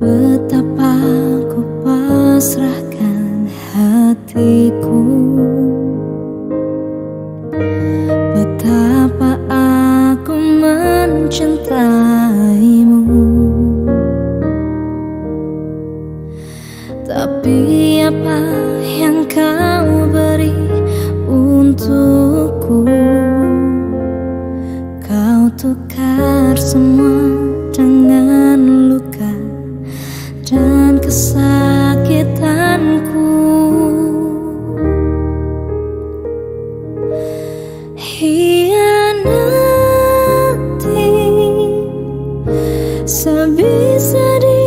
Betapa ku pasrahkan hatiku. Betapa aku mencintaimu. Tapi apa yang kau beri untukku? Kau tukar semua kesakitanku. Hianati sebisa di